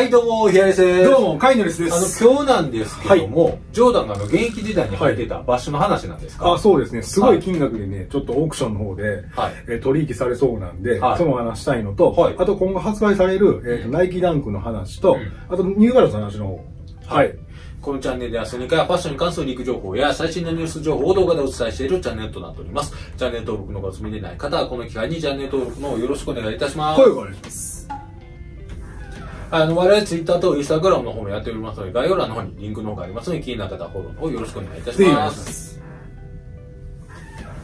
はい、どうも、平井です。どうも、カイノリスであの、す。今日なんですけども、ジョーダンがあの現役時代に入ってたバッシュの話なんですか、あ、そうですね。すごい金額でね、ちょっとオークションの方で、はいえー取引されそうなんで、はいその話したいのと、はいあと今後発売される、えーとナイキダンクの話と、うんあとニューバランスの話の方。はい。このチャンネルではスニーカーやファッションに関するリーク情報や最新のニュース情報を動画でお伝えしているチャンネルとなっております。チャンネル登録のご済みでない方はこの機会にチャンネル登録の方よろしくお願いいたします。声をお願いします。あの、我々ツイッターとインスタグラムの方もやっておりますので、概要欄の方にリンクの方がありますので、気になる方はフォローの方よろしくお願いいたしま。すす。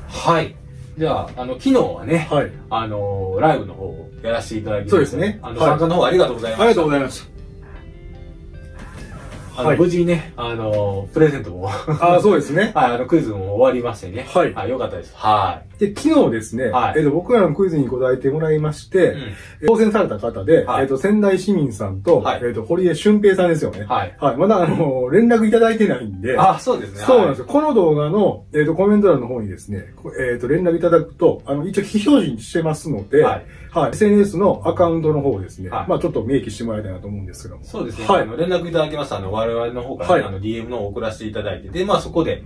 はい。じゃあ、あの、昨日はね、はい。あのライブの方をやらせていただきましてそうですねあの、はい参加の方ありがとうございました。ありがとうございましあの、はい無事にね、あのプレゼントも、た。あ、そうですね。はい、あの、クイズも終わりましてね。はいよかったです。はで、昨日ですね、はいえっ、と、僕らのクイズに答えてもらいまして、い。うん。えー当選された方で、はいえっ、と、仙台市民さんと、はいえっ、と、堀江俊平さんですよね。はい。はい。まだ、あの、連絡いただいてないんで、あ、そうですね。そうなんですよ。この動画の、えっ、と、コメント欄の方にですね、こえっ、と、連絡いただくと、あの、一応非表示にしてますので、ははいい。SNS のアカウントの方をですね、はいまあちょっと明記してもらいたいなと思うんですけども。そうですね。はいあの、連絡いただきましたあの、我々の方から、ねはいあの、DM の方を送らせていただいて、で、まあそこで、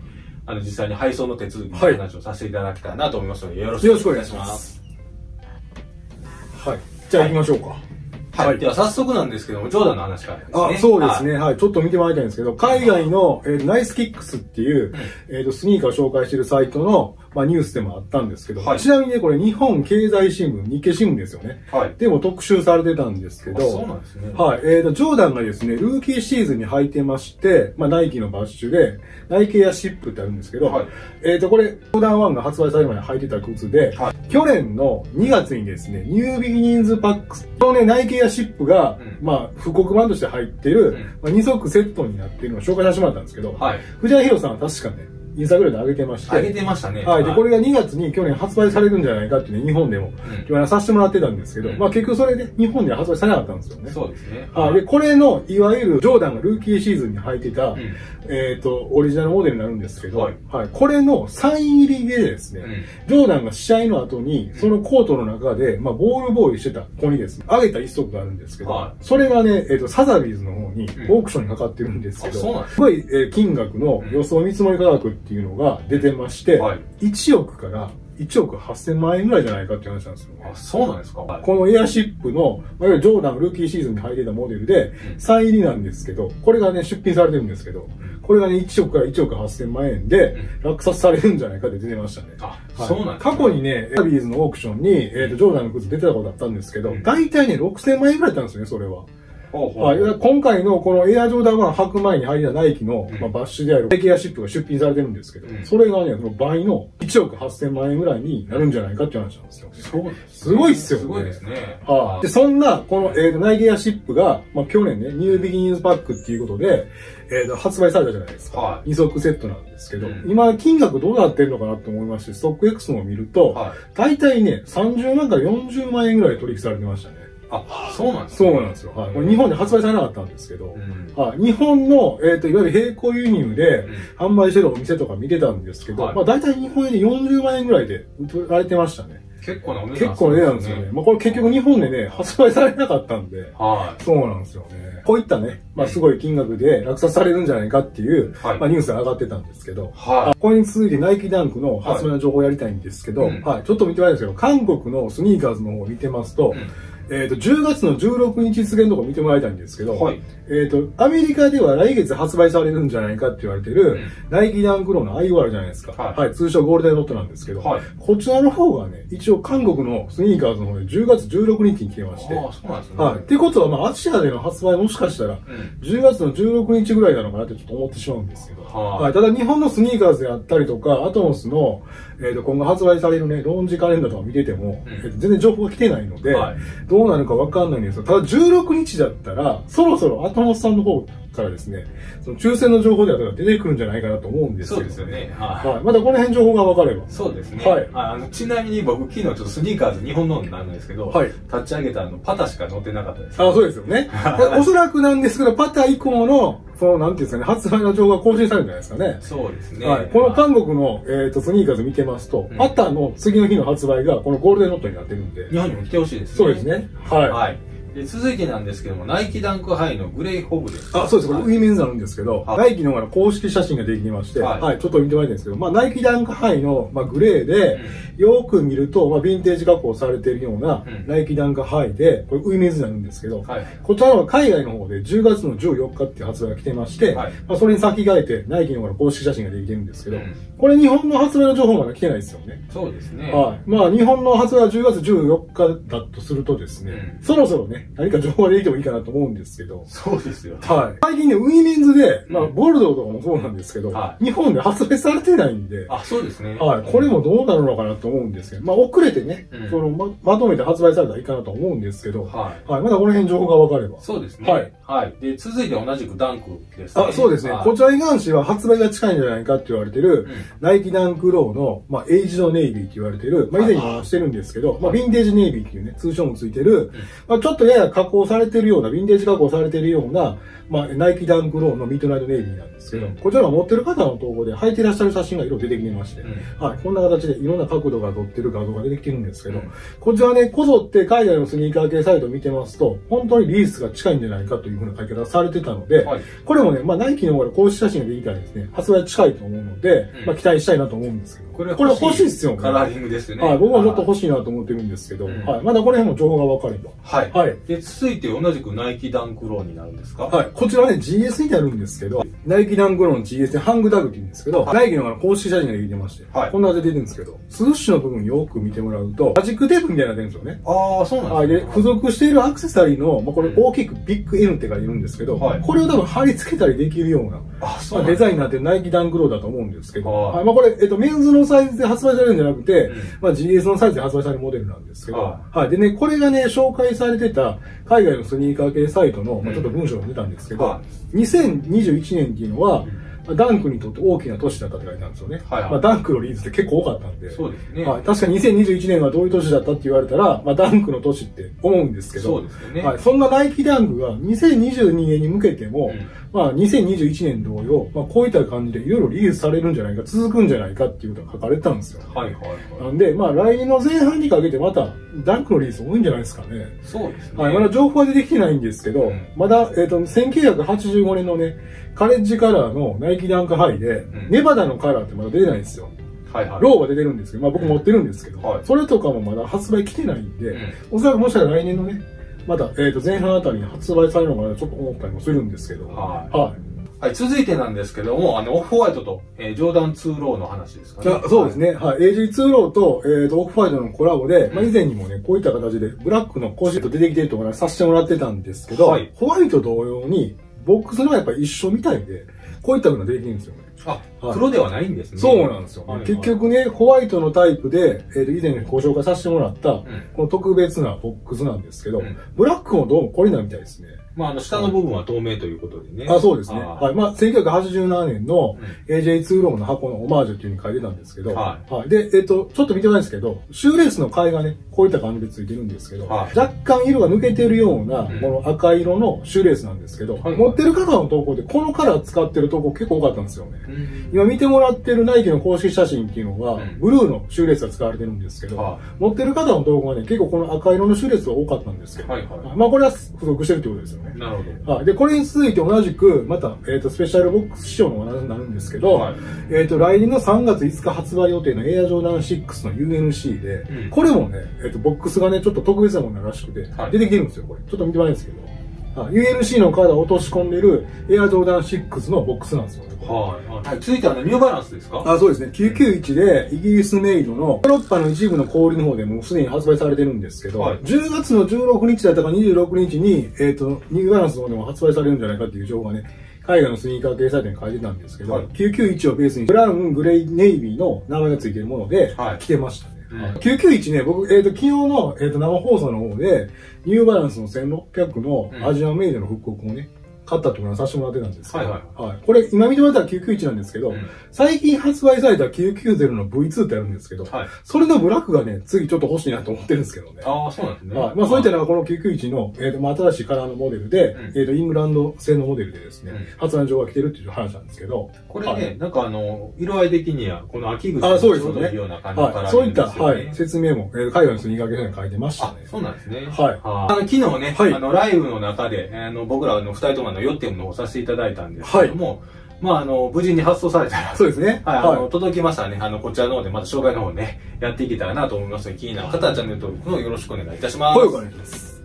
あの、実際に配送の手続きの話をさせていただきたいなと思いますので、よろしくよろしくおお願いしま。すす。はい。じゃあ行きましょうか。はい。はいでは早速なんですけども、ジョーダンの話からですね。あ、そうですね、はい。はい。ちょっと見てもらいたいんですけど、海外の、えーナイスキックスっていう、えっ、と、スニーカーを紹介しているサイトの、まあ、ニュースでもあったんですけど、はいちなみにね、これ日本経済新聞、日経新聞ですよね。はい。でも特集されてたんですけあど、そうなんですね。はい。えっ、と、ジョーダンがですね、ルーキーシーズンに履いてまして、まあ、ナイキのバッシュで、ナイキエアシップってあるんですけど、はいえっ、と、これ、ジョーダン1が発売される前に履いてた靴で、はい去年の2月にですね、 New Beginnings Pack す、このね、ナイキエアシップが、うんまあ、復刻版として入ってる、うんまあ、2足セットになっているのを紹介させてもらったんですけど、はい。藤原ヒロシさんは確かね、インスタグラムで上げてまして、あげてましたね。はい。で、これが2月に去年発売されるんじゃないかってね、日本でも、うん言わさせてもらってたんですけど、うんまあ結局それで日本では発売されなかったんですよね。そうですね。はい。で、これの、いわゆる、ジョーダンがルーキーシーズンに履いてた、うんえっ、と、オリジナルモデルになるんですけど、はい。これのサイン入りでですね、うん。ジョーダンが試合の後に、そのコートの中で、まあ、ボールボーイしてた子にですね、上げた一足があるんですけど、はそれがね、えっ、と、サザビーズの方にうん。オークションにかかってるんですけど、うなんですすごい、えー金額の予想見積もり価格っていうのが出てまして、はい。1億から1億8000万円ぐらいじゃないかっていう話なんですよね。あ、そうなんですか？はい。このエアシップの、まあいわゆるジョーダンのルーキーシーズンに履いてたモデルで、うんサイン入りなんですけど、これがね、出品されてるんですけど、これがね、1億から1億8000万円で落札されるんじゃないかって出てましたね。あ、はいそうなんですね過去にね、サザビーズのオークションに、えーと、ジョーダンの靴出てたことあったんですけどうん、大体ね、6000万円ぐらいだったんですよね、それは。はい、今回のこのエアジョーダン1履く前に履いたナイキの、うんまあ、バッシュであるナイキエアシップが出品されてるんですけど、うんそれがね、その倍の1億8000万円ぐらいになるんじゃないかっていう話なんですよ。そうですすごいっすよねすごいですね。はい。で、そんな、この、えーと、ナイキエアシップが、まあ、去年ね、 New Beginnings Pack っていうことで、えーと、発売されたじゃないですか。はい2足セットなんですけど、うん今、金額どうなってるのかなと思いまして、ストック X のを見ると、はい。大体ね、30万から40万円ぐらい取引されてましたね。あ、そうなんですそうなんですよ。はい。これ日本で発売されなかったんですけど、うん。はい。日本の、えっ、と、いわゆる並行輸入でうん販売してるお店とか見てたんですけど、はいまあ大体日本円で40万円ぐらいで売られてましたね。結構なお値段結構ねなんですよね。まあこれ結局日本でね、発売されなかったんで、はそうなんですよね。こういったね、まあすごい金額で落札されるんじゃないかっていう、はいまあニュースが上がってたんですけど、い。はあこれに続いてナイキダンクの発売の情報をやりたいんですけど、はいうんはい、ちょっと見てもらいたいんですけど、韓国のスニーカーズの方を見てますと、うんえっ、と、10月の16日付のとこ見てもらいたいんですけど、はいえっ、と、アメリカでは来月発売されるんじゃないかって言われてる、うんナイキダンクローの IO あるじゃないですか。ははいい、通称ゴールデンロットなんですけど、はいこちらの方がね、一応韓国のスニーカーズの方で10月16日に来てまして、ああ、そうなんですね。はい。っていうことは、まあ、アジアでの発売もしかしたら、うん。10月の16日ぐらいなのかなってちょっと思ってしまうんですけど。はいはい。ただ日本のスニーカーズであったりとか、アトモスの、えっ、と、今後発売されるね、ローンチカレンダーとか見てても、うんえーと全然情報が来てないので、はいどうなるかわかんないんですよ。ただ16日だったら、そろそろアトモスさんの方からですね、その抽選の情報であったら出てくるんじゃないかなと思うんですけど、そうですよね。はい。はい。まだこの辺情報が分かれば。そうですね。はいあの、ちなみに僕、昨日ちょっとスニーカーズ日本のなんですけど、はい立ち上げたあの、パタしか載ってなかったです。あそうですよね。おそらくなんですけど、パター以降の、その、なんていうんですかね、発売の情報が更新されるんじゃないですかね。そうですね。はい、この韓国の、えー、とスニーカーズ見てますと、うんパターの次の日の発売がこのゴールデンノットになってるんで、日本にも来てほしいですね。そうです。ね。はい。はい。で続いてなんですけども、ナイキダンクハイのグレイホブです。あ、そうです。これ、はいウィメンズなんですけど、はいナイキの方が公式写真ができまして、はいはい、ちょっと見てもらいたいんですけど、まあ、ナイキダンクハイの、まあ、グレーで、うんよく見ると、まあ、ヴィンテージ加工されているような、うんナイキダンクハイで、これ、ウィメンズになるんですけど、はい。こちらは海外の方で10月の14日っていう発売が来てまして、はいまあ、それに先駆けて、ナイキの方が公式写真ができてるんですけど、うんこれ日本の発売の情報まだ来てないですよね。そうですね。はい。まあ、日本の発売は10月14日だとするとですね、うんそろそろね、何か情報が出てきてもいいかなと思うんですけど、そうですよ。はい。最近ね、ウィメンズで、まあ、うんボルドーとかもそうなんですけど、は日本で発売されてないんで、あ、そうですね。はい。これもどうなるのかなと思うんですけど、まあ、遅れてね、うんそのま、まとめて発売されたらいいかなと思うんですけど、はい。はい。まだこの辺情報が分かれば。そうですね。はい。はい。で、続いて同じくダンクですね。あ、そうですね。はいこちらに関しては発売が近いんじゃないかって言われてる、ナイキダンクローの、まあ、エイジドネイビーって言われてる、まあ、以前にも話してるんですけど、まあ、ヴィンテージネイビーっていうね、通称もついてる、まあ、ちょっとやや加工されてるような、ヴィンテージ加工されてるような、まあ、ナイキダンクローのミッドナイトネイビーなんですけど、うんこちらが持ってる方の投稿で履いてらっしゃる写真が色々出てきてまして、うんはい、こんな形でいろんな角度が撮ってる画像が出てきてるんですけど、うんこちらね、こぞって海外のスニーカー系サイトを見てますと、本当にリリースが近いんじゃないかというふうな書き方がされてたので、はい。これもね、まあ、ナイキの方で公式写真ができたらですね、発売近いと思うので、うんまあ、期待したいなと思うんですけど、これこれ欲しいっすよね。カラーリングですよね。はい、僕もちょっと欲しいなと思ってるんですけど、うんはい、まだこの辺も情報が分かれば。はい。はい。で、続いて同じくナイキダンクローになるんですか？はい。こちらね、GS になるんですけど、ナイキダンクローの GS でハングタグって言うんですけど、はい。ナイキの公式写真が出てまして、はい。こんな形で出てるんですけど、スウッシュの部分よく見てもらうと、マジックテープみたいになってるんですよね。ああ、そうなんはい、でです付属しているアクセサリーの、まあ、これ大きくビッグ N って書いてるんですけど、はい。これを多分貼り付けたりできるような、あ、そうまあ、なデザインになってるナイキダンクローだと思うんですけど、はいはい。まあ、これ、えっと、メンズのサイズで発売されるんじゃなくて、うん。まあ、GS のサイズで発売されるモデルなんですけど、ははい。でね、これがね、紹介されてた海外のスニーカー系サイトの、まあ、ちょっと文章が出たんですけど、は2021年っていうのは、まあダンクにとって大きな年だったって書いてあるんですよね。はいはいまあ、ダンクのリリースって結構多かったんで。そうですね。はい、確かに2021年はどういう年だったって言われたら、まあ、ダンクの年って思うんですけど、そうですよね。はい、そんなナイキダンクが2022年に向けても、うんまあ、2021年同様、まあ、こういった感じでいろいろリリースされるんじゃないか、続くんじゃないかっていうことが書かれてたんですよ。はいはいはい。なんで、まあ、来年の前半にかけてまた、ダンクのリリース多いんじゃないですかね。そうですね。はい、まだ情報は出てきてないんですけど、うんまだ、えっ、と、1985年のね、カレッジカラーのナイキダンクハイで、んネバダのカラーってまだ出てないんですよ。はいはい。ローは出てるんですけど、まあ僕持ってるんですけど、はいそれとかもまだ発売来てないんで、うんおそらくもしかしたら来年のね、まだ、えっ、と、前半あたりに発売されるのかなちょっと思ったりもするんですけど、はいはい。はい、続いてなんですけども、あの、オフホワイトと、えージョーダン2ローの話ですかね。あそうですね。はい。AG2 ローと、えーと、オフホワイトのコラボで、まあ、以前にもね、こういった形で、ブラックの公式と出てきてるところさせてもらってたんですけど、はいホワイト同様に、ボックスのやっぱり一緒みたいで、こういったのが出てきてるんですよね。あ、はい黒ではないんですね。そうなんですよ、はいはい結、局ね、ホワイトのタイプで、えーと、以前にご紹介させてもらった、うんこの特別なボックスなんですけど、うんブラックもどうもこれなんみたいですね。まあ、あの、下の部分は透明ということでね。あ、そうですね。はい。まあ、1987年のうん AJ2 ローの箱のオマージュっていう風に書いてたんですけど、はいで、えっと、ちょっと見てないんですけど、シューレースの貝がね、こういった感じでついてるんですけど、はい若干色が抜けてるような、うんこの赤色のシューレースなんですけど、はい持ってる方の投稿でこのカラー使ってる投稿結構多かったんですよね。うん今見てもらってるナイキの公式写真っていうのは、うんブルーのシューレースが使われてるんですけど、は持ってる方の投稿はね、結構この赤色のシューレースが多かったんですけど、はいはいまあこれは付属してるってことですよね。なるほはい。で、これに続いて同じく、また、えっ、と、スペシャルボックス仕様のお話になるんですけど、ど。はい。えっ、と、来年の3月5日発売予定のエアジョーダン6の UNC で、うんこれもね、えっ、と、ボックスがね、ちょっと特別なものらしくて、はい出てきてるんですよ、これ。ちょっと見てもらえないんですけど。はい、UNC のカードを落とし込んでるエアジョーダン6のボックスなんですよね。はい。はい。続いてあの、ニューバランスですか？あそうですね。991でイギリスメイドのヨーロッパの一部の小売りの方でもうすでに発売されてるんですけど、はい10月の16日だったか26日に、えっ、と、ニューバランスの方でも発売されるんじゃないかっていう情報がね、海外のスニーカー系サイトに書いてたんですけど、はい991をベースにブラウン、グレイ、ネイビーの名前が付いてるもので、はい来てましたね。うんはい991ね、僕、えっ、と、昨日の、えー、と生放送の方で、ニューバランスの1600のアジアメイドの復刻をね、買ったってものさせてもらってたんですけど、はいはいこれ今見てもらったら991なんですけど、うん最近発売された990の V2 ってあるんですけど、はい。それのブラックがね、次ちょっと欲しいなと思ってるんですけどね。ああ、そうなんですね。はい。まあそういったのがこの991の、えーとまあ、新しいカラーのモデルで、うんえーと、イングランド製のモデルでですね、うん発案状が来てるっていう話なんですけど、これね、はいなんかあの、色合い的には、この秋口あそうですよねちょうどいいような感じのカはい。ラーそういった、はい、説明も、えー海外の人に言い訳に書いてましたあね、。そうなんですね。はいあの、昨日ね、はいあの、ライブの中で、あの、僕らあの、二人ともあの、ヨッテムの方させていただいたんですけども、まあ、あの、無事に発送されたら、そうですね。はい、あの、届きましたらね、あの、こちらの方でまた紹介の方ね、やっていけたらなと思いますので、気になる方はチャンネル登録のよろしくお願いいたします。はい、お願いします。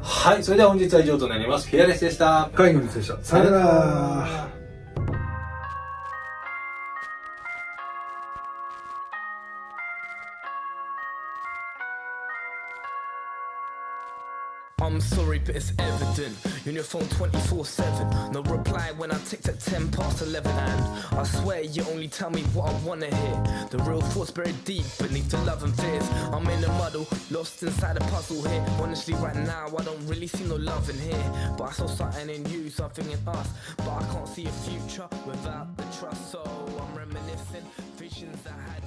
はい、それでは本日は以上となります。フィアレスでした。会議のでした。さよなら。But it's evident. Phone 24 7. No reply when I ticked at 10 past 11. And I swear you only tell me what I wanna hear. The real thoughts buried deep beneath the love and fears. I'm in a muddle, lost inside a puzzle here. Honestly, right now, I don't really see no love in here. But I saw something in you, something in us. But I can't see a future without the trust. So I'm reminiscing visions I had.